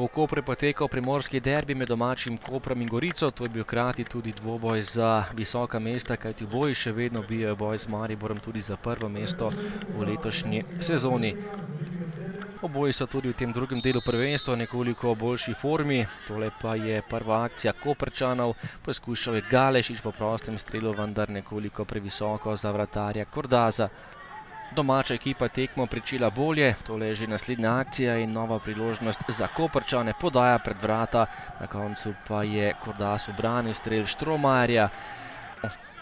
V Kopru je potekal primorski derbi med domačim Koprom in Gorico. To je bil krati tudi dvoboj za visoka mesta, kajti boji še vedno bijajo boj z Mariborom tudi za prvo mesto v letošnji sezoni. Oboji so tudi v tem drugem delu prvenstva nekoliko boljši formi. Tole pa je prva akcija Koprčanov. Poskušal je Galešič po prostem strelu, vendar nekoliko previsoko za vratarja Kordaza. Domača ekipa tekmo pričela bolje, tole je že naslednja akcija in nova priložnost za Koprčane, podaja pred vrata, na koncu pa je Kordas obranil strel Štromajerja.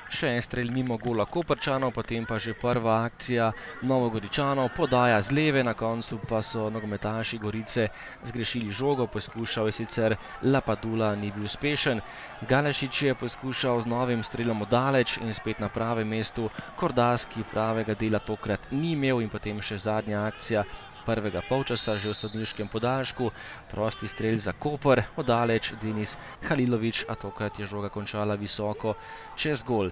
Še en strel mimo gola Koprčanov, potem pa že prva akcija Novogoričanov, podaja z leve, na koncu pa so nogometaši Gorice zgrešili žogo, poskušal je sicer Lapadula, ni bil uspešen. Galešič je poskušal z novim strelom odaleč in spet na pravem mestu. Kordas, ki pravega dela tokrat ni imel in potem še zadnja akcija prvega polčasa že v sodniškem podaljšku. Prosti strel za Koper, odaleč Denis Halilovič, a tokrat je žoga končala visoko čez gol.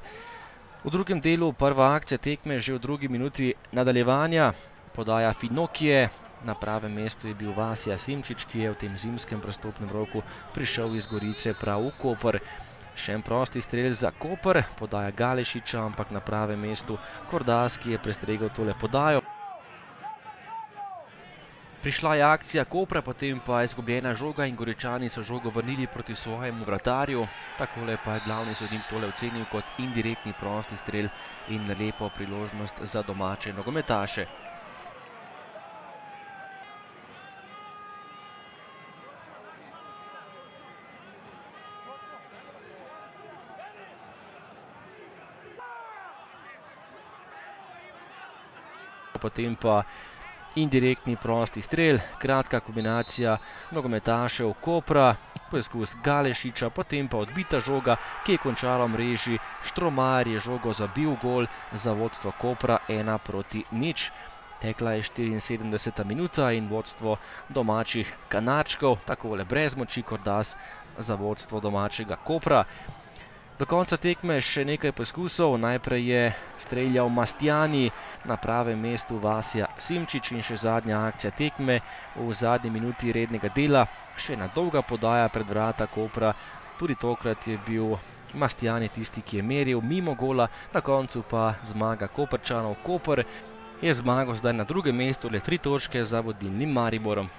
V drugem delu prva akcija tekme že v drugi minuti nadaljevanja. Podaja Finokije, na pravem mestu je bil Vasija Simčič, ki je v tem zimskem prestopnem roku prišel iz Gorice prav v Koper. Še en prosti strel za Koper, podaja Galešiča, ampak na pravem mestu Kordas, ki je prestregel tole podajo. Prišla je akcija Kopra, potem pa je izgubljena žoga in Goričani so žogo vrnili proti svojemu vratarju. Takole pa je glavni sodnik tole ocenil kot indirektni prosti strel in lepo priložnost za domače nogometaše. Potem pa indirektni prosti strel, kratka kombinacija nogometašev Kopra, poizkus Galešiča, potem pa odbita žoga, ki je končala mreži. Štromar je žogo zabil gol za vodstvo Kopra 1 proti nič. Tekla je 74. minuta in vodstvo domačih Kanarčkov, takole brez moči Kordas za vodstvo domačega Kopra. Do konca tekme še nekaj poskusov. Najprej je streljal Mastjani, na pravem mestu Vasja Simčič in še zadnja akcija tekme v zadnji minuti rednega dela. Še ena dolga podaja pred vrata Kopra. Tudi tokrat je bil Mastjani tisti, ki je meril mimo gola. Na koncu pa zmaga Koprčanov. Koper je zmagal zdaj na drugem mestu, le tri točke za vodilnim Mariborom.